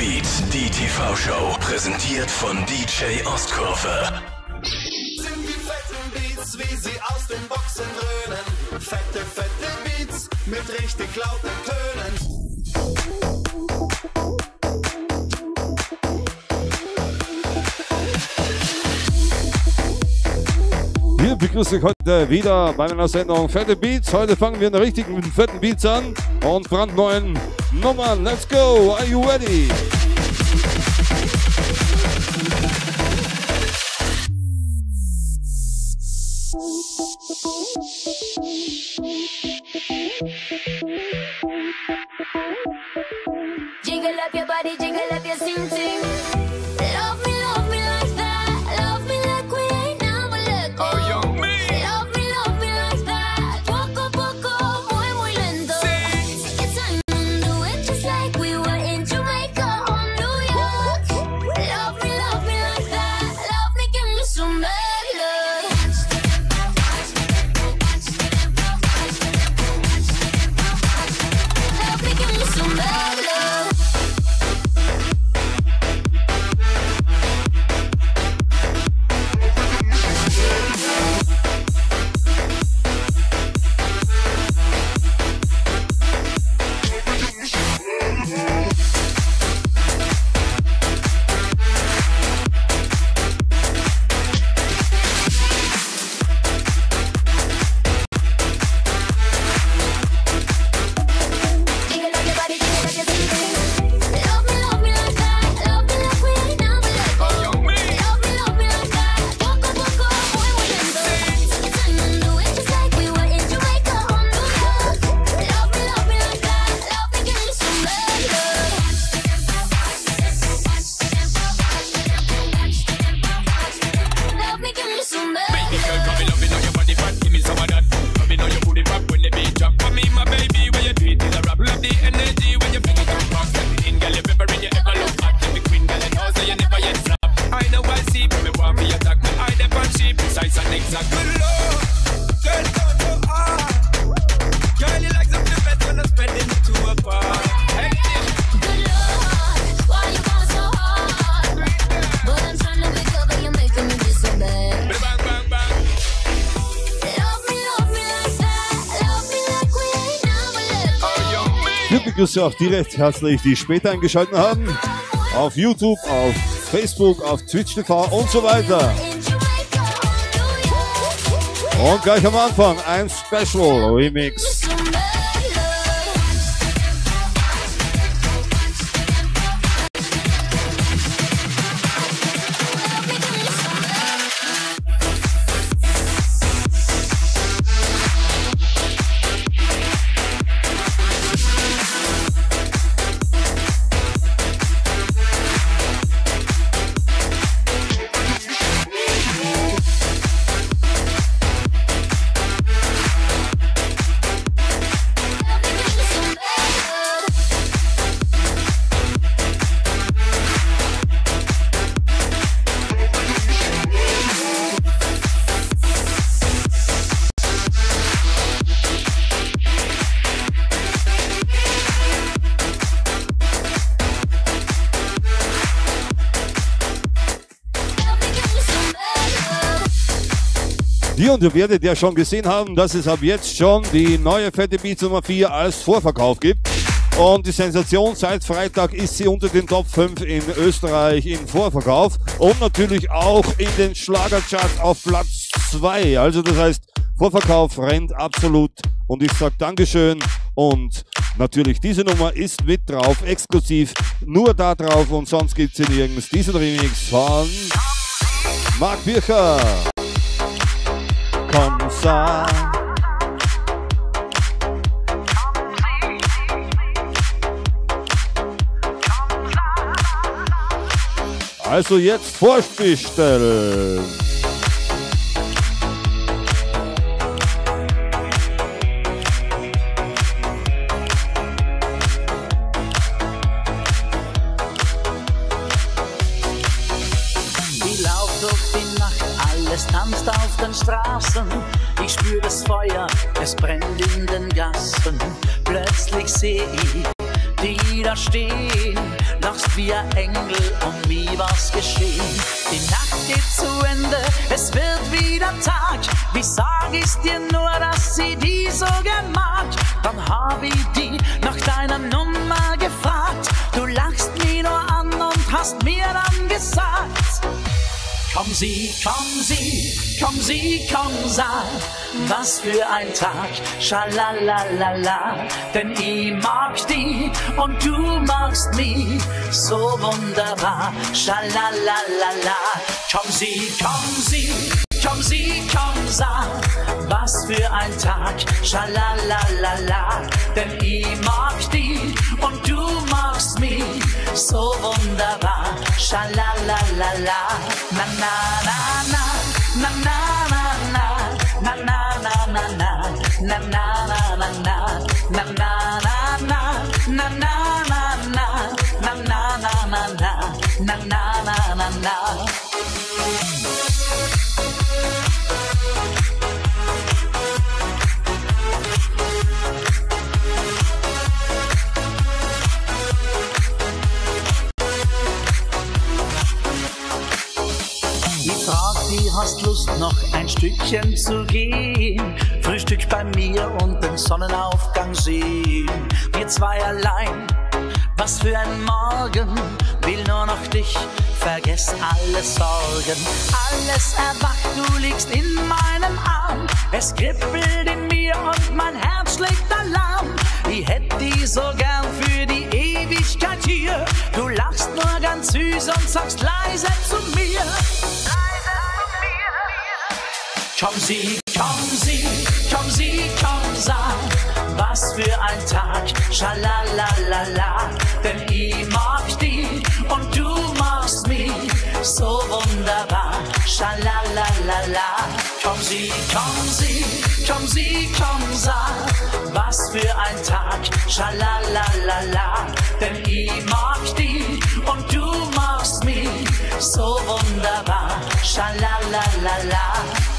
Beat, die TV-Show, präsentiert von DJ Ostkurve. Sind die fetten Beats, wie sie aus den Boxen dröhnen. Fette, fette Beats mit richtig lauten Tönen. Wir begrüßen euch heute wieder bei meiner Sendung Fette Beats. Heute fangen wir in der richtigen fetten Beats an und brandneuen Norman, let's go. Are you ready? begrüßt auch direkt herzlich, die später eingeschaltet haben. Auf YouTube, auf Facebook, auf Twitch TV und so weiter. Und gleich am Anfang ein Special Remix. Und ihr werdet ja schon gesehen haben, dass es ab jetzt schon die neue Fette Beats Nummer 4 als Vorverkauf gibt. Und die Sensation, seit Freitag ist sie unter den Top 5 in Österreich im Vorverkauf und natürlich auch in den Schlagercharts auf Platz 2. Also das heißt, Vorverkauf rennt absolut und ich sage Dankeschön und natürlich diese Nummer ist mit drauf, exklusiv, nur da drauf und sonst gibt es nirgends diesen Remix von Marc Bircher comme ça. Also jetzt Vorspielstellen. Straßen. Ich spür das Feuer, es brennt in den Gassen. Plötzlich seh ich, die da stehen, lachst wie ein Engel, um wie was geschehen. Die Nacht geht zu Ende, es wird wieder Tag. Wie sag ich dir nur, dass sie die so gern? Dann hab ich die nach deiner Nummer gefragt. Du lachst mich nur an und hast mir dann gesagt, Komm sie, komm sie, komm sie, komm sag, was für ein Tag, schalalalala, denn ich mag die und du magst mich so wunderbar, schalalalala. Komm sie, komm sie, komm sie, komm sag, was für ein Tag, schalalalala, denn ich mag die und du magst mich so wunderbar, schalalalala, na na na na, na na na na, na na na na, na na na na na, na na na na, na na na na, na na na na na, na na na na na. Hast Lust noch ein Stückchen zu gehen? Frühstück bei mir und den Sonnenaufgang sehen. Wir zwei allein, was für ein Morgen. Will nur noch dich, vergess alle Sorgen. Alles erwacht, du liegst in meinem Arm. Es kribbelt in mir und mein Herz schlägt Alarm. Ich hätt die so gern für die Ewigkeit hier. Du lachst nur ganz süß und sagst leise zu mir. Komm sie, komm sie, komm sie, komm sag, was für ein Tag, schalalalala, denn ich mag die und du magst mich so wunderbar, schalalalala. Komm sie, komm sie, komm sie, komm sag, was für ein Tag, schalalalala, denn ich mag die und du magst mich so wunderbar, schalalalala.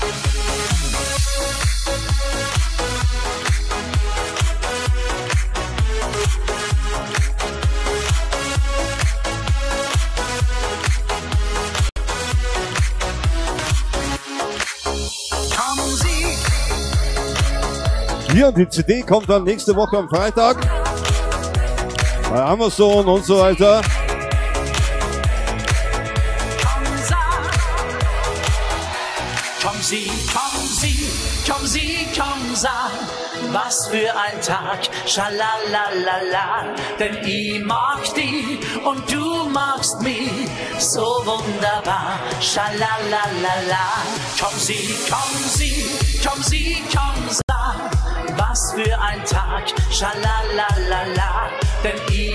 Hier, die CD kommt dann nächste Woche am Freitag. Bei Amazon und so weiter. kommen Sie. Komm Sie, komm Sie, komm Sie. Was für ein Tag, schalalalala, denn ich mag die und du magst mich so wunderbar, schalalalala. Komm Sie, komm Sie, komm Sie, komm Sie. Für ein Tag, schalalalala, denn ich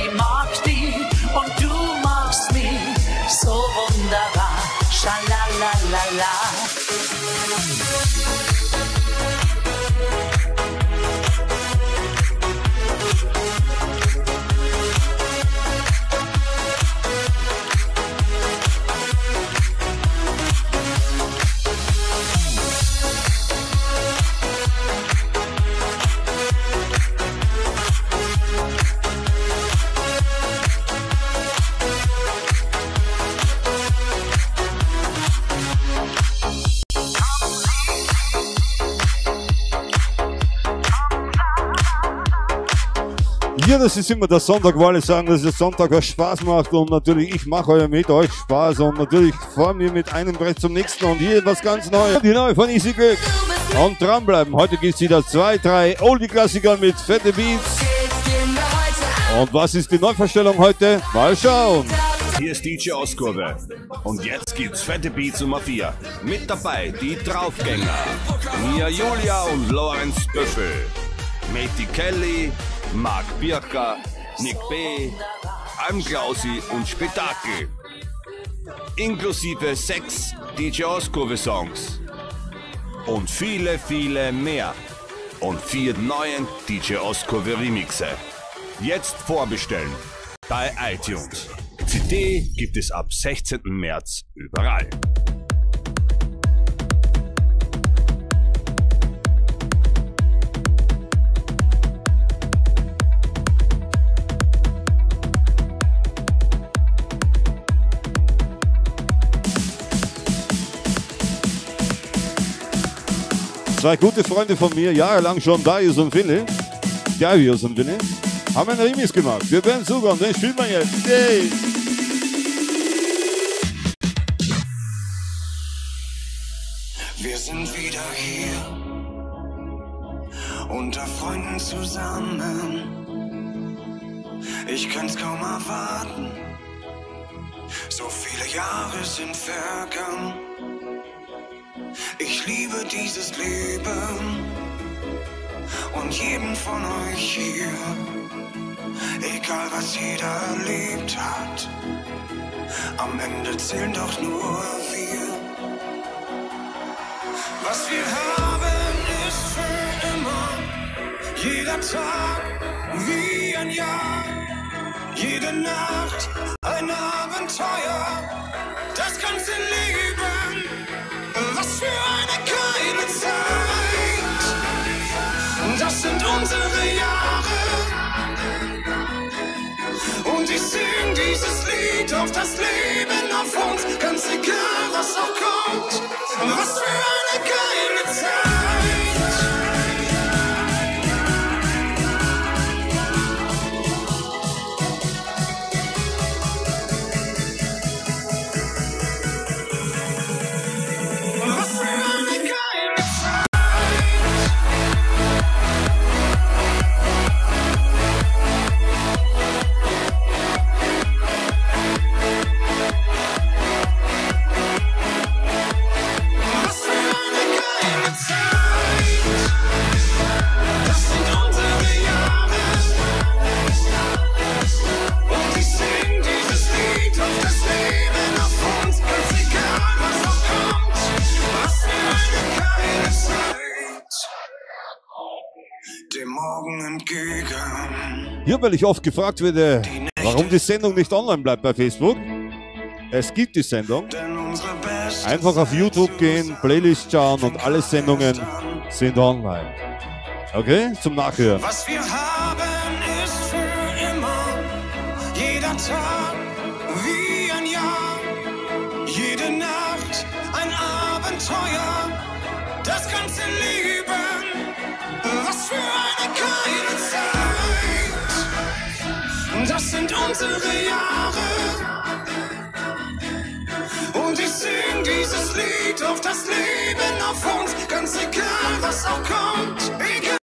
Ja, das ist immer der Sonntag, weil ich sagen, dass der Sonntag auch Spaß macht und natürlich ich mache euch mit euch Spaß und natürlich fahren wir mit einem Brett zum nächsten und hier was ganz Neues. Die neue von Easy Glück. Und dranbleiben. Heute gibt's wieder zwei, drei Oldie-Klassiker mit fette Beats. Und was ist die Neuverstellung heute? Mal schauen. Hier ist DJ Oskurve. Und jetzt gibt's fette Beats Nummer 4. Mit dabei die Draufgänger. Mia Julia und Lorenz Büffel. Matey Kelly, Mark Birker, Nick B., Alm Klausi und Spektakel. Inklusive sechs DJ Oskurve Songs. Und viele, viele mehr. Und vier neuen DJ Oskurve Remixe. Jetzt vorbestellen bei iTunes. CD gibt es ab 16. März überall. Zwei gute Freunde von mir, jahrelang schon, Darius und Willi, Darius und Willi, haben einen Remix gemacht. Wir werden sogar, den spielen wir jetzt. Yay! Wir sind wieder hier, unter Freunden zusammen. Ich kann's kaum erwarten, so viele Jahre sind vergangen. Ich liebe dieses Leben und jeden von euch hier, egal was jeder erlebt hat. Am Ende zählen doch nur wir. Was wir haben, ist für immer. Jeder Tag wie ein Jahr. Jede Nacht ein Abenteuer. Das ganze Leben, unsere Jahre. Und ich sing dieses Lied auf das Leben auf uns, ganz egal was auch kommt. Was für eine geile Zeit. Hier, weil ich oft gefragt werde, warum die Sendung nicht online bleibt bei Facebook. Es gibt die Sendung. Einfach auf YouTube gehen, ist Playlist schauen und alle Sendungen sind online. Okay? Zum Nachhören. Was wir haben, ist für immer. Jeder Tag wie ein Jahr. Jede Nacht ein Abenteuer. Das ganze Leben. Was für eine geile Das sind unsere Jahre. Und ich sing dieses Lied auf das Leben auf uns, ganz egal was auch kommt, egal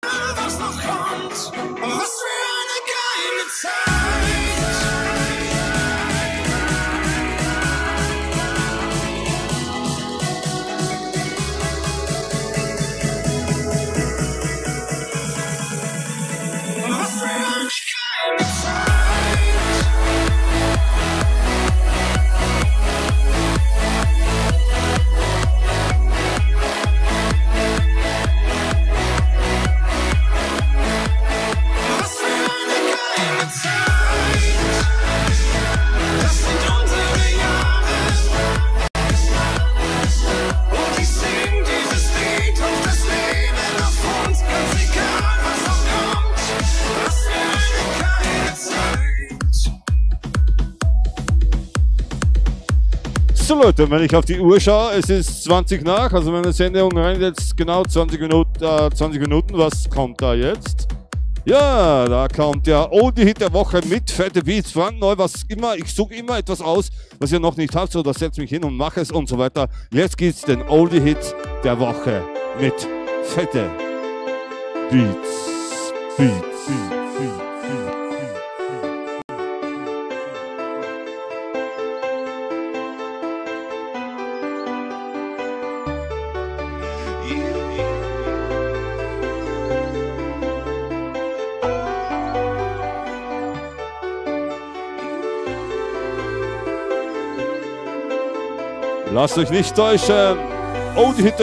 So Leute, wenn ich auf die Uhr schaue, es ist 20 nach, also meine Sendung rennt jetzt genau 20 Minuten, äh, 20 Minuten. Was kommt da jetzt? Ja, da kommt der Oldie Hit der Woche mit fette Beats. Frank Neu, was immer, ich suche immer etwas aus, was ihr noch nicht habt, oder setze mich hin und mache es und so weiter. Jetzt gibt's den Oldie Hit der Woche mit fette Beats. Beats. Beats. Lasst euch nicht täuschen. Oh, die Hit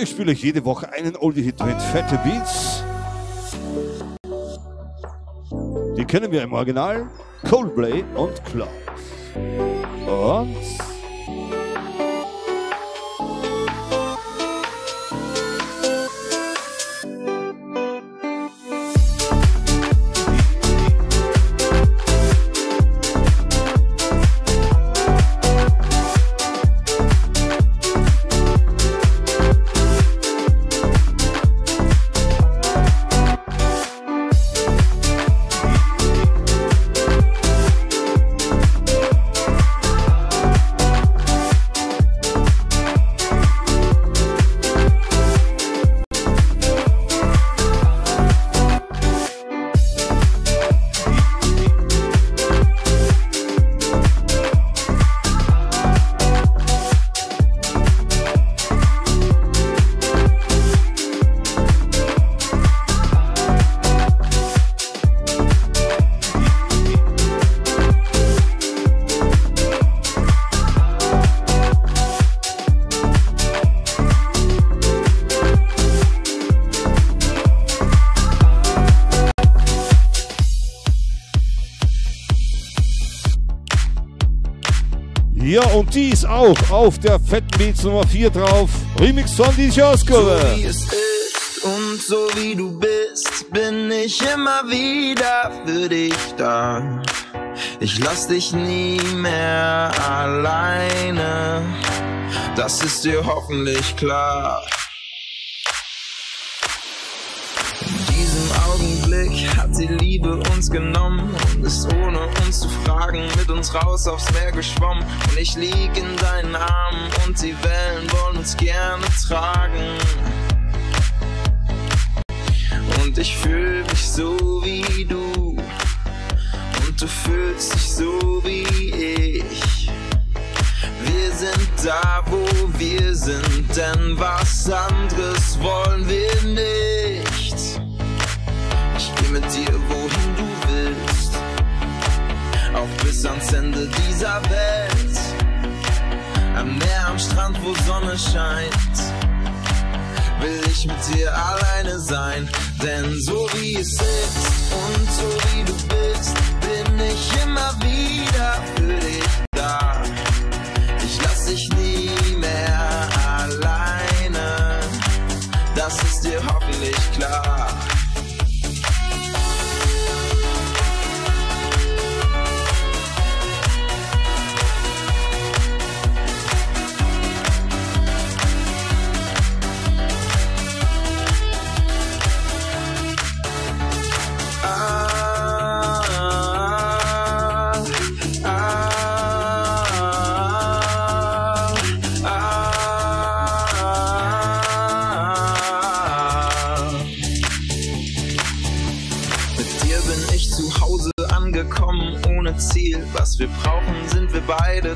Ich spiele euch jede Woche einen Oldie-Hit mit fette Beats. Die kennen wir im Original. Coldplay und Klaus. Und Ja, und die ist auch auf der fetten Beats Nummer 4 drauf. Remix von DJ Ausgabe. wie es ist und so wie du bist, bin ich immer wieder für dich da. Ich lass dich nie mehr alleine, das ist dir hoffentlich klar. In diesem Augenblick hat die Liebe uns genommen und ist ohne uns zu fragen mit uns raus aufs Meer geschwommen. Und ich lieg in deinen Armen und die Wellen wollen uns gerne tragen. Und ich fühl mich so wie du und du fühlst dich so wie ich. Wir sind da, wo wir sind, denn was anderes wollen wir nicht. Ich geh mit dir, wohin ans Ende dieser Welt. Am Meer, am Strand, wo Sonne scheint, will ich mit dir alleine sein. Denn so wie es ist und so wie du bist, bin ich immer wieder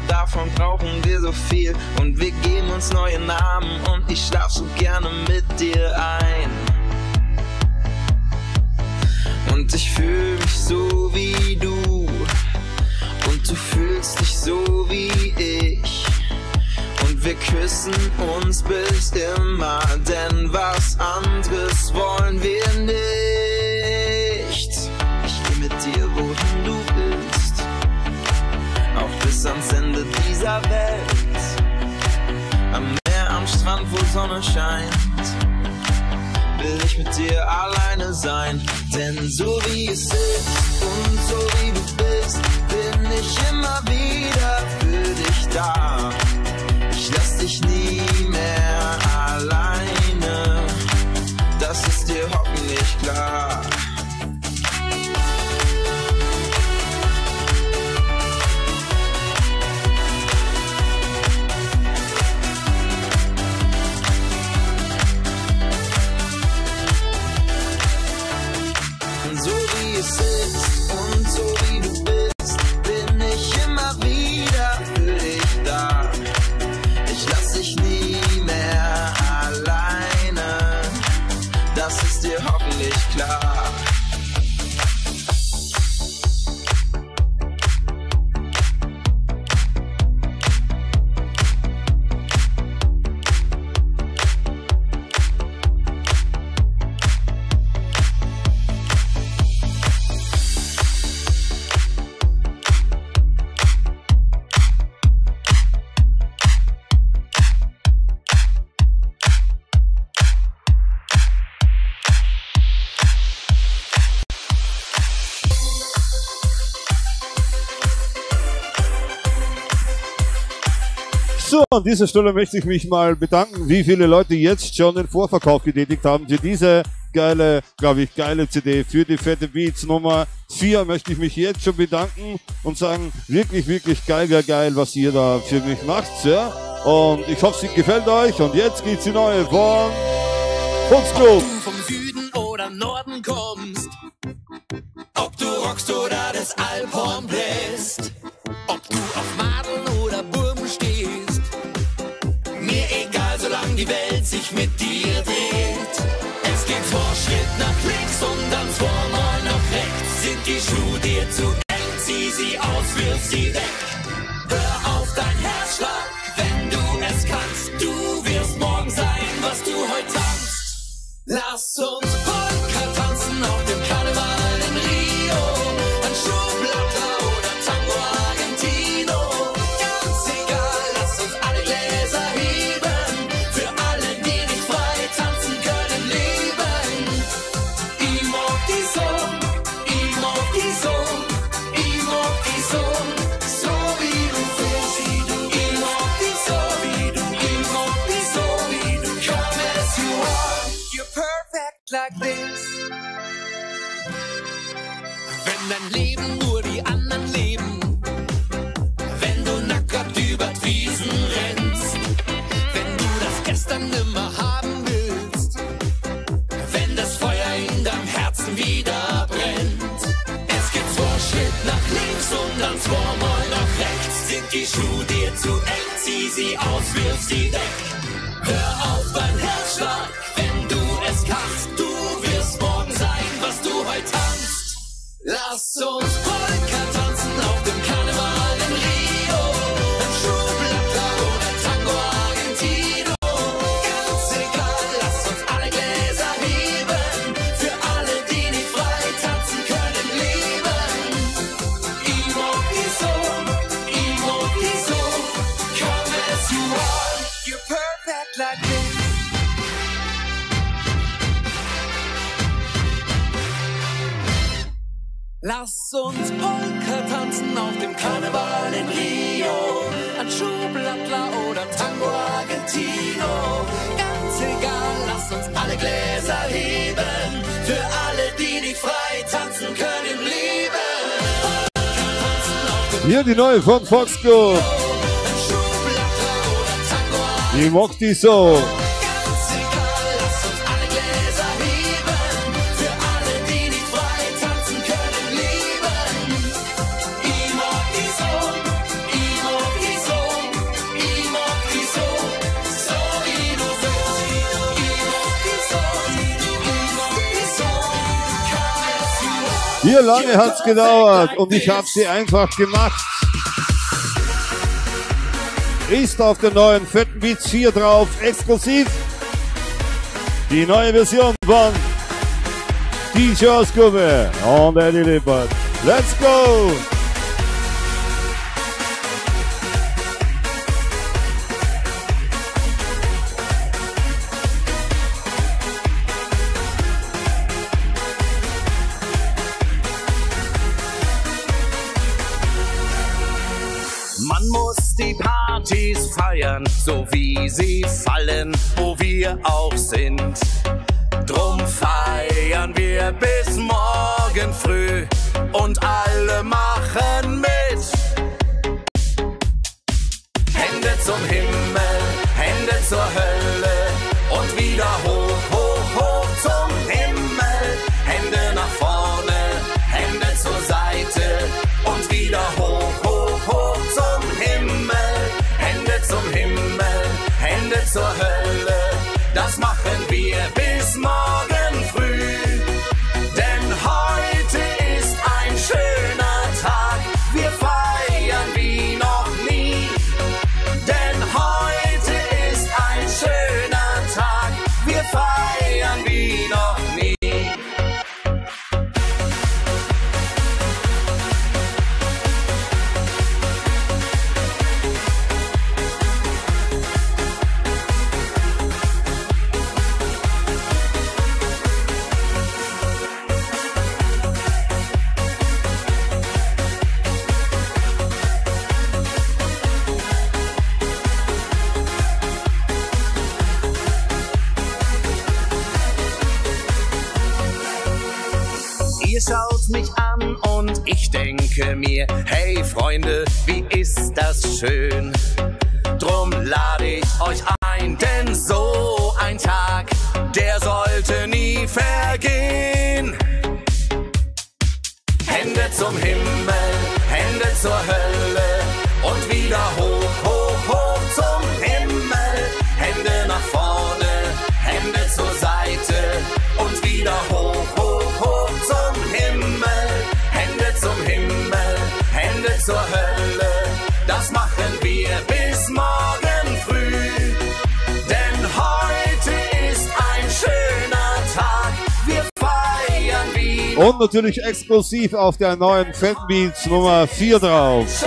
davon brauchen wir so viel. Und wir geben uns neue Namen an dieser Stelle möchte ich mich mal bedanken, wie viele Leute jetzt schon den Vorverkauf getätigt haben für diese geile, glaube ich, geile CD, für die Fette Beats Nummer 4 möchte ich mich jetzt schon bedanken und sagen, wirklich, wirklich geil, geil, geil, was ihr da für mich macht, ja. Und ich hoffe, sie gefällt euch und jetzt geht's die neue von du vom Süden oder Norden kommst, ob du rockst oder das Alphorn bläst, ob du auf Madeln die Welt sich mit dir dreht. Es geht Vorschritt nach links und dann zweimal nach rechts. Sind die Schuhe dir zu eng, zieh sie aus, wirf sie weg. Hör auf dein Herzschlag, wenn du es kannst. Du wirst morgen sein, was du heute tanzt. Lass uns Hier die neue von Foxco. Die mag die so. Hier lange hat's gedauert und ich habe sie einfach gemacht. Ist auf der neuen Fetten Beats 4 drauf, exklusiv. Die neue Version von DJ Ausgabe und Eddie Lippert. Let's go! So wie sie fallen, wo wir auch sind. Drum feiern wir bis morgen früh und alle machen Hände zur schön? Natürlich exklusiv auf der neuen Fat Beats Nummer 4 drauf.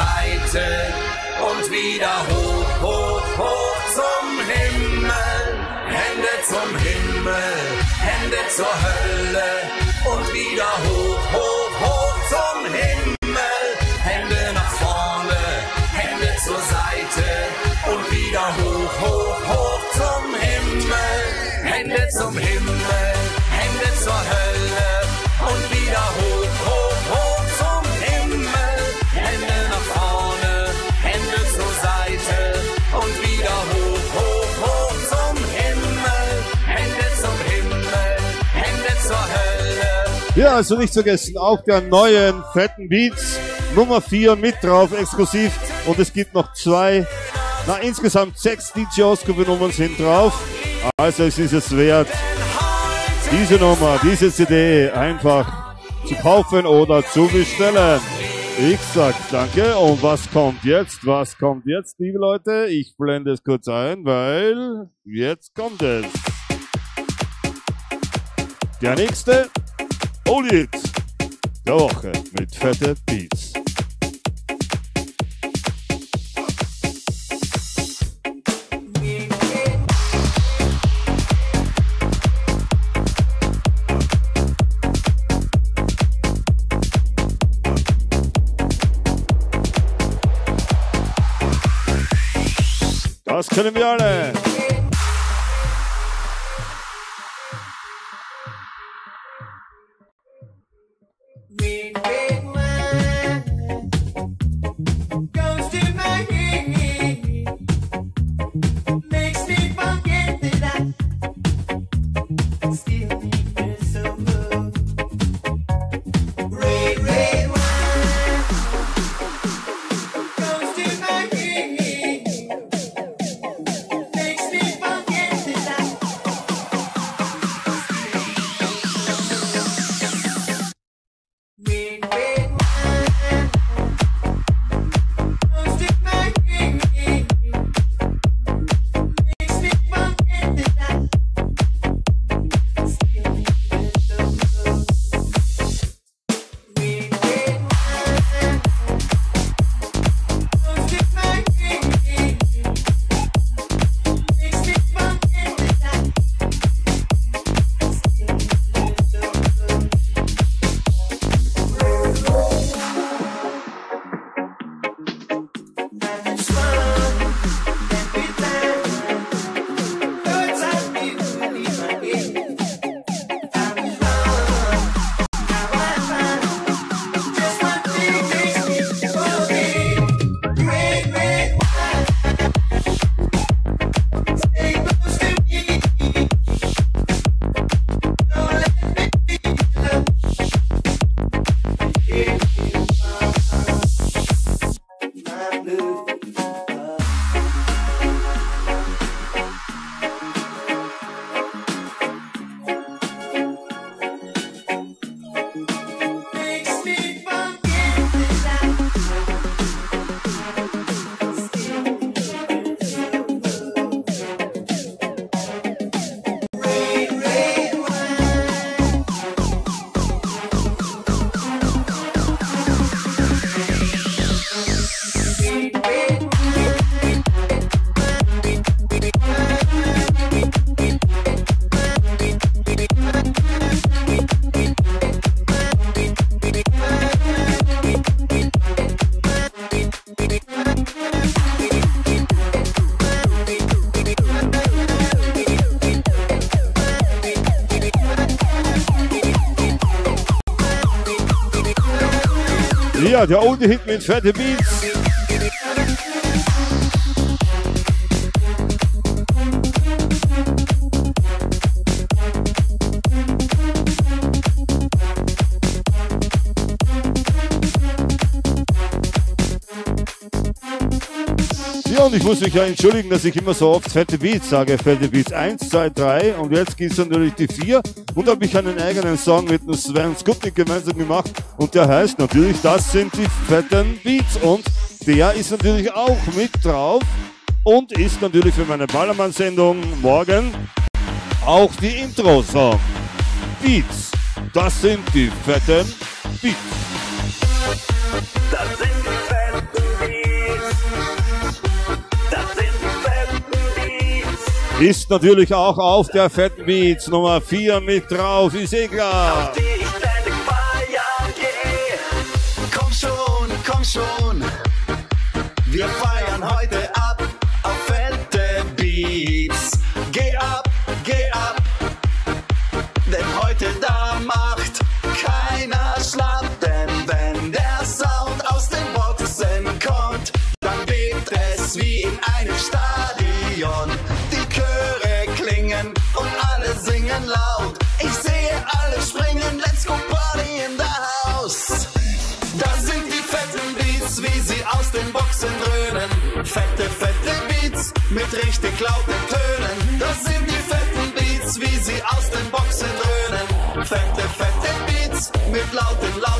Seite und wieder hoch, hoch, hoch zum Himmel. Hände zum Himmel, Hände zur Hölle und wieder hoch, hoch, hoch zum Himmel. Hände nach vorne, Hände zur Seite und wieder hoch, hoch, hoch zum Himmel. Hände zum Himmel, Ja, also nicht vergessen, auf der neuen fetten Beats Nummer 4 mit drauf, exklusiv. Und es gibt noch zwei, na insgesamt sechs DJ-Ausgabenummern sind drauf. Also es ist es wert, diese Nummer, diese CD einfach zu kaufen oder zu bestellen. Ich sag danke. Und was kommt jetzt? Was kommt jetzt, liebe Leute? Ich blende es kurz ein, weil jetzt kommt es. Der nächste Old der Woche mit fette Beats. Das können wir alle. gehört. Ja, unten hinten in fette Beats. Und ich muss mich ja entschuldigen, dass ich immer so oft fette Beats sage. Fette Beats 1, 2, 3 und jetzt gibt es natürlich die 4. Und habe ich einen eigenen Song mit Sven Skutnik gemeinsam gemacht und der heißt natürlich, das sind die fetten Beats. Und der ist natürlich auch mit drauf und ist natürlich für meine Ballermann-Sendung morgen auch die Intro-Song. Beats, das sind die fetten Beats. Das sind Ist natürlich auch auf der fetten Beats Nummer 4 mit drauf, ist eh klar. Komm schon, komm schon. Mit richtig lauten Tönen. Das sind die fetten Beats, wie sie aus den Boxen dröhnen. Fette, fette Beats mit lauten, lauten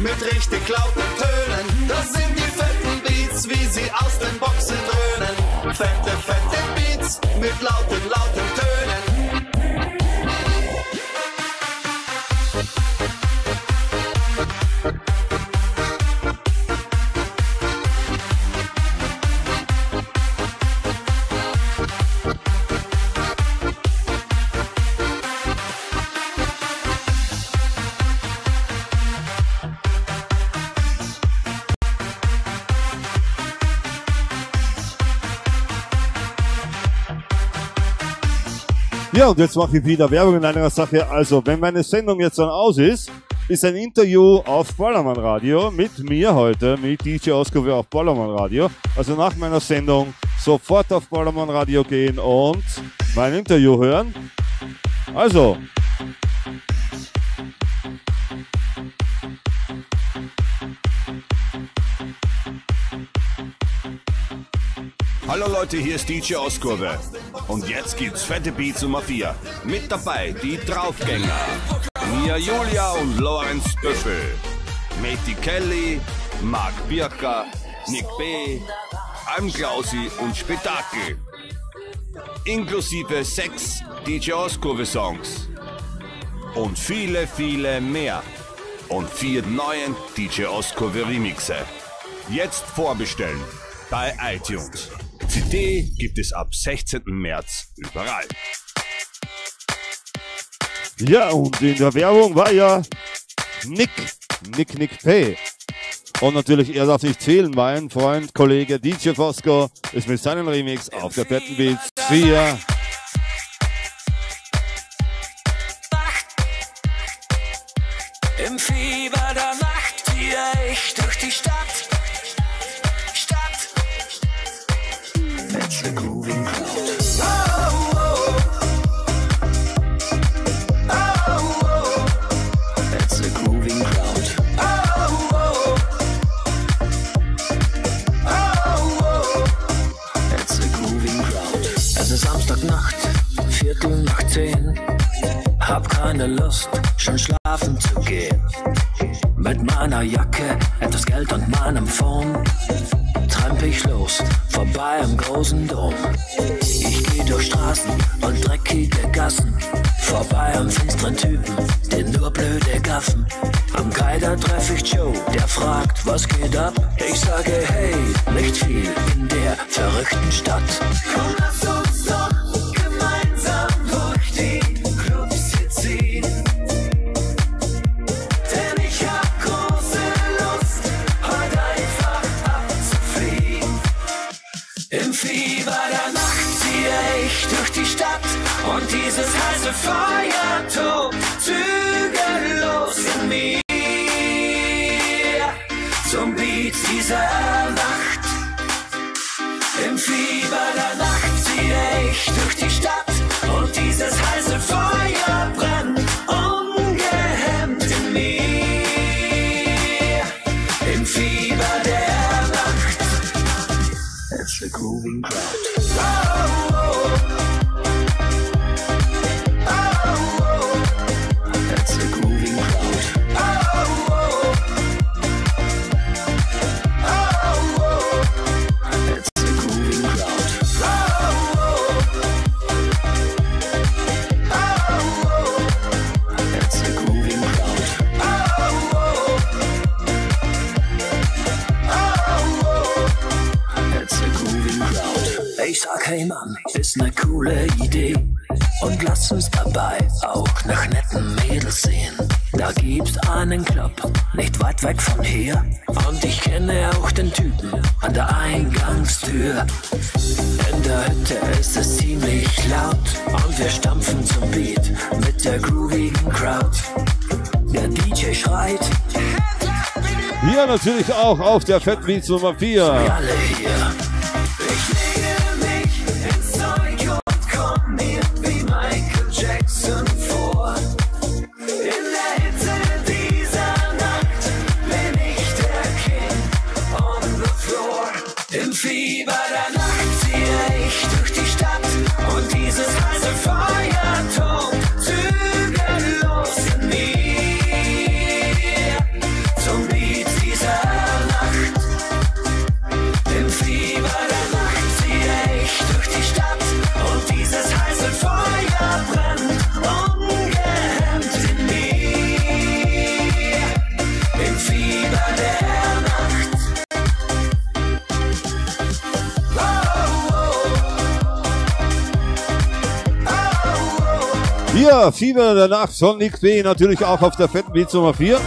mit richtig lauten Tönen. Das sind die fetten Beats, wie sie aus den Boxen dröhnen. Fette, fette Beats mit lauten, Ja, und jetzt mache ich wieder Werbung in einer Sache. Also, wenn meine Sendung jetzt dann aus ist, ist ein Interview auf Ballermann Radio mit mir heute, mit DJ Oskove auf Ballermann Radio. Also nach meiner Sendung sofort auf Ballermann Radio gehen und mein Interview hören. Also, Hallo Leute, hier ist DJ Oskurve. Und jetzt gibt's fette Beats Nummer 4. Mit dabei die Draufgänger. Mia Julia und Lorenz Büffel. Meti Kelly, Marc Birker, Nick B., Alm Klausi und Spektakel. Inklusive sechs DJ Oskurve Songs. Und viele, viele mehr. Und vier neuen DJ Oskurve Remixe. Jetzt vorbestellen. bei iTunes. CD gibt es ab 16. März überall. Ja, und in der Werbung war ja Nick, Nick Nick Pay. Und natürlich, er darf nicht fehlen, mein Freund, Kollege DJ Fosco ist mit seinem Remix auf der Bettenbeats 4. Viertel nach zehn. Hab keine Lust, schon schlafen zu gehen. Mit meiner Jacke, etwas Geld und meinem Phone tramp ich los, vorbei am großen Dom. Ich geh durch Straßen und dreckige Gassen, vorbei am finsteren Typen, den nur blöde gaffen. Am Geiger treff ich Joe, der fragt, was geht ab? Ich sage, hey, nicht viel in der verrückten Stadt. Komm, lass weit weg von hier. Und ich kenne auch den Typen an der Eingangstür. In der Hütte ist es ziemlich laut. Und wir stampfen zum Beat mit der groovigen Crowd. Der DJ schreit, Hier natürlich auch auf der Fettbeats Nummer 4. wir alle hier. Fieber der Nacht von Nick B. natürlich auch auf der Fettbeats Nummer 4.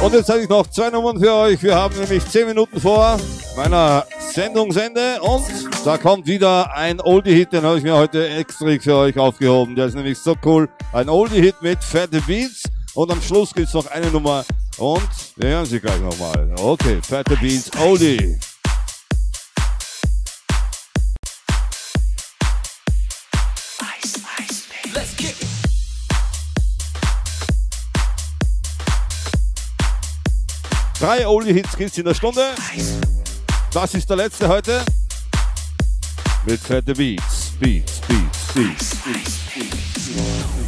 Und jetzt sage ich noch zwei Nummern für euch. Wir haben nämlich 10 Minuten vor meiner Sendungsende und da kommt wieder ein Oldie-Hit, den habe ich mir heute extra für euch aufgehoben. Der ist nämlich so cool. Ein Oldie-Hit mit fette Beats und am Schluss gibt's noch eine Nummer und wir hören sie gleich nochmal. Okay, fette Beats, Oldie. Drei Oldie-Hits gibt's in der Stunde. Das ist der letzte heute. Mit fette Beats. Beats, Beats, Beats. Ice,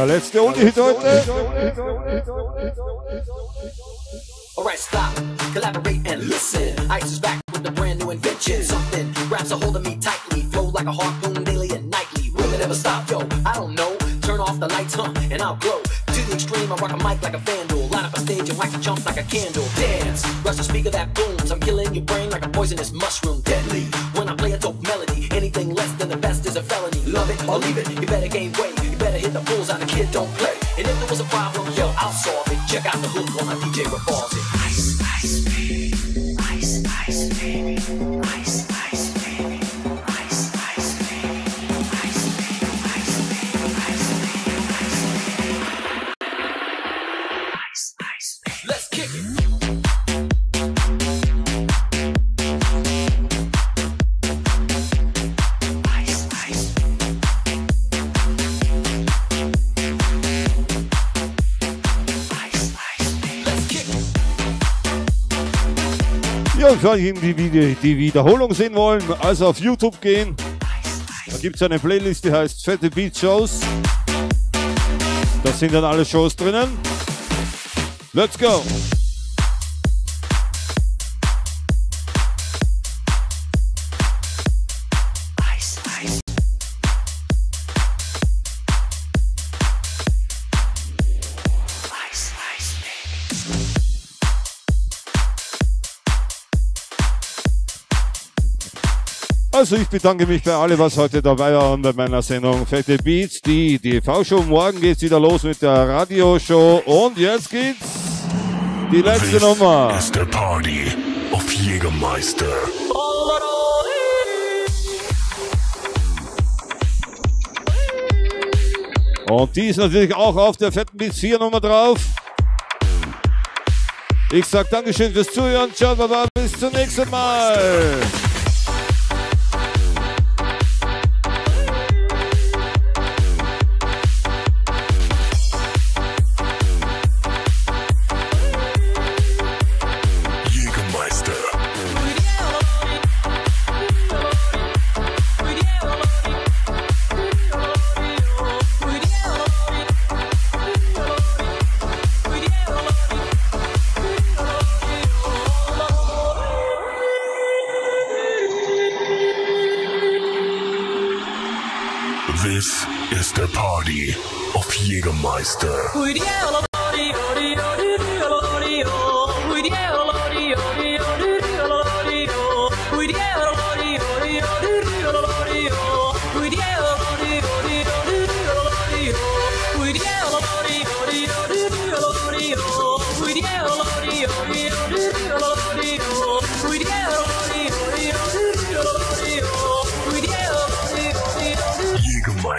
Ja, letzte Unhit heute. Alright, stop, collaborate and listen. Ice is back with a brand new invention. Something grabs a hold of me tightly, flow like a harpoon daily and nightly. Will it ever stop, yo? I don't know. Turn off the lights, huh, and I'll glow. To the extreme, I rock a mic like a vandal. Light up a stage and wax a jump like a candle. Dance, rush the speaker that booms. I'm killing your brain like a poisonous mushroom. Deadly. When I play a dope melody, anything less than the best is a felony. Love it or leave it, you falls. Diejenigen, die die Wiederholung sehen wollen, also auf YouTube gehen. Da gibt es eine Playlist, die heißt Fette Beat Shows. Da sind dann alle Shows drinnen. Let's go! Also ich bedanke mich bei alle, was heute dabei waren bei meiner Sendung Fette Beats. Die TV-Show morgen geht's wieder los mit der Radioshow und jetzt geht's die letzte This Nummer. is the party of Jägermeister. Und die ist natürlich auch auf der fetten Beats 4 Nummer drauf. Ich sag Dankeschön fürs Zuhören. Ciao, baba, bis zum nächsten Mal.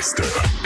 Jägermeister.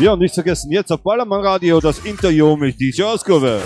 Ja, und nicht vergessen, jetzt auf Ballermann Radio das Interview mit DJ Auskurve.